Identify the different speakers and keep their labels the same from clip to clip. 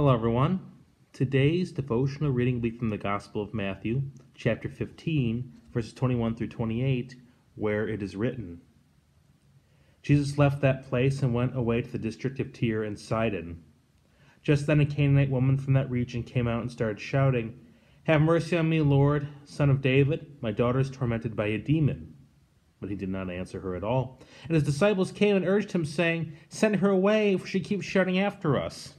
Speaker 1: Hello, everyone. Today's devotional reading will be from the Gospel of Matthew, chapter 15, verses 21 through 28, where it is written Jesus left that place and went away to the district of Tyre and Sidon. Just then, a Canaanite woman from that region came out and started shouting, Have mercy on me, Lord, son of David. My daughter is tormented by a demon. But he did not answer her at all. And his disciples came and urged him, saying, Send her away, for she keeps shouting after us.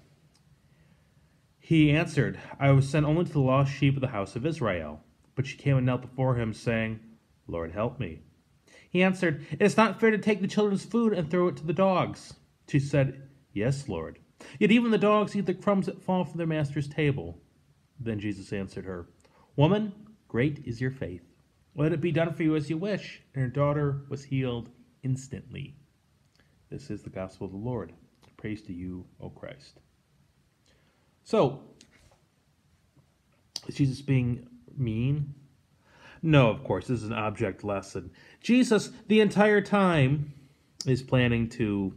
Speaker 1: He answered, I was sent only to the lost sheep of the house of Israel. But she came and knelt before him, saying, Lord, help me. He answered, It is not fair to take the children's food and throw it to the dogs. She said, Yes, Lord. Yet even the dogs eat the crumbs that fall from their master's table. Then Jesus answered her, Woman, great is your faith. Let it be done for you as you wish. And her daughter was healed instantly. This is the gospel of the Lord. Praise to you, O Christ. So, is Jesus being mean? No, of course, this is an object lesson. Jesus, the entire time, is planning to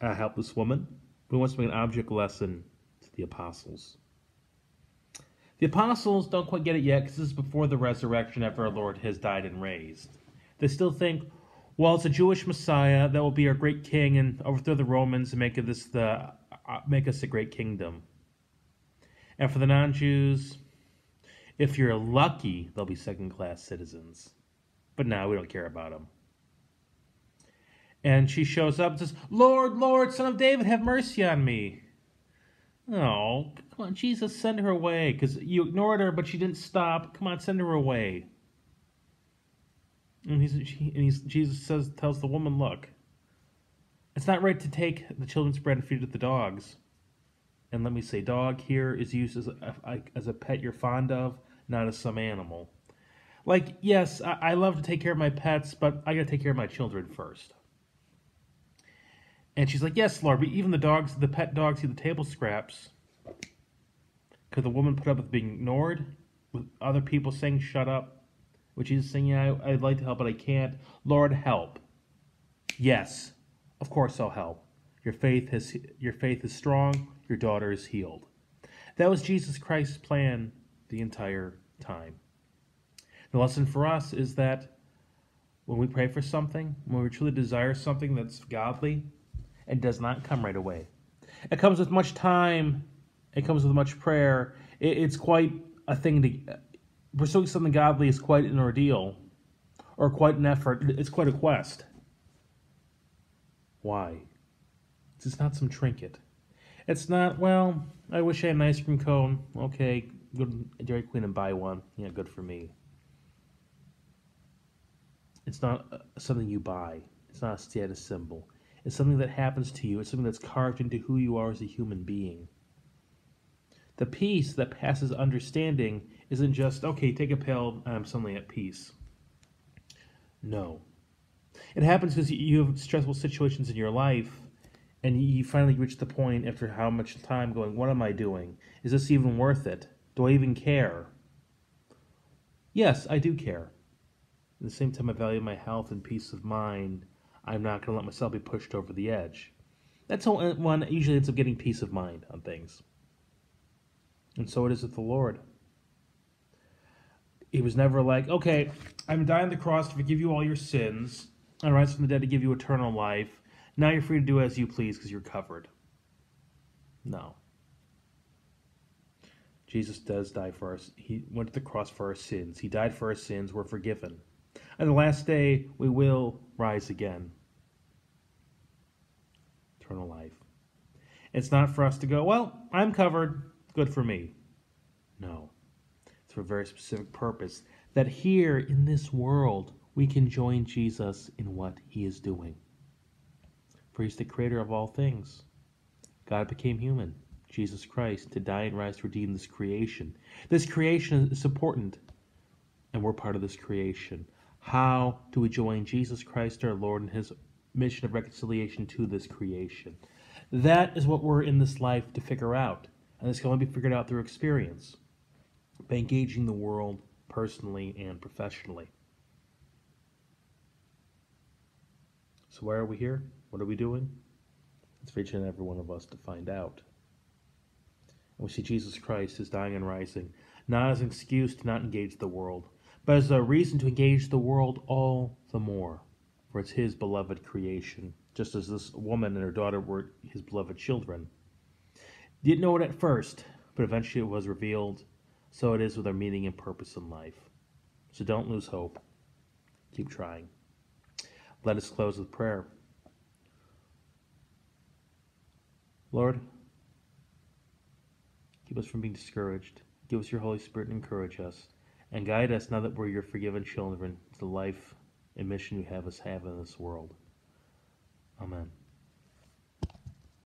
Speaker 1: uh, help this woman, he wants to make an object lesson to the apostles. The apostles don't quite get it yet because this is before the resurrection after our Lord has died and raised. They still think, well, it's a Jewish Messiah that will be our great king and overthrow the Romans and make this the uh, make us a great kingdom. And for the non-Jews, if you're lucky, they'll be second-class citizens. But now we don't care about them. And she shows up and says, Lord, Lord, son of David, have mercy on me. Oh, come on, Jesus, send her away. Because you ignored her, but she didn't stop. Come on, send her away. And, he's, she, and he's, Jesus says, tells the woman, look, it's not right to take the children's bread and feed it to the dogs. And let me say, dog here is used as a, as a pet you're fond of, not as some animal. Like, yes, I, I love to take care of my pets, but I got to take care of my children first. And she's like, Yes, Lord, but even the dogs, the pet dogs eat the table scraps. Could the woman put up with being ignored? With other people saying, Shut up? Which is saying, Yeah, I, I'd like to help, but I can't. Lord, help. Yes, of course I'll help. Your faith has your faith is strong, your daughter is healed. That was Jesus Christ's plan the entire time. The lesson for us is that when we pray for something, when we truly desire something that's godly, it does not come right away. It comes with much time. It comes with much prayer. It, it's quite a thing to pursuing something godly is quite an ordeal, or quite an effort. It's quite a quest. Why? It's not some trinket. It's not. Well, I wish I had an ice cream cone. Okay, go to Dairy Queen and buy one. Yeah, good for me. It's not uh, something you buy. It's not a status symbol. It's something that happens to you. It's something that's carved into who you are as a human being. The peace that passes understanding isn't just, okay, take a pill I'm suddenly at peace. No. It happens because you have stressful situations in your life and you finally reach the point after how much time going, what am I doing? Is this even worth it? Do I even care? Yes, I do care. At the same time, I value my health and peace of mind I'm not going to let myself be pushed over the edge. That's how uh, one usually ends up getting peace of mind on things. And so it is with the Lord. He was never like, okay, I'm dying on the cross to forgive you all your sins. I rise from the dead to give you eternal life. Now you're free to do as you please because you're covered. No. Jesus does die for us. He went to the cross for our sins. He died for our sins. We're forgiven. And the last day, we will rise again eternal life. It's not for us to go, well, I'm covered, good for me. No, it's for a very specific purpose that here in this world we can join Jesus in what he is doing. For he's the creator of all things. God became human, Jesus Christ, to die and rise to redeem this creation. This creation is important, and we're part of this creation. How do we join Jesus Christ our Lord in his mission of reconciliation to this creation. That is what we're in this life to figure out. And this can only be figured out through experience by engaging the world personally and professionally. So, why are we here? What are we doing? It's for each and every one of us to find out. We see Jesus Christ as dying and rising, not as an excuse to not engage the world, but as a reason to engage the world all the more, for it's his beloved creation, just as this woman and her daughter were his beloved children. Didn't know it at first, but eventually it was revealed. So it is with our meaning and purpose in life. So don't lose hope. Keep trying. Let us close with prayer. Lord, keep us from being discouraged. Give us your Holy Spirit and encourage us. And guide us now that we're your forgiven children to the life and mission you have us have in this world. Amen.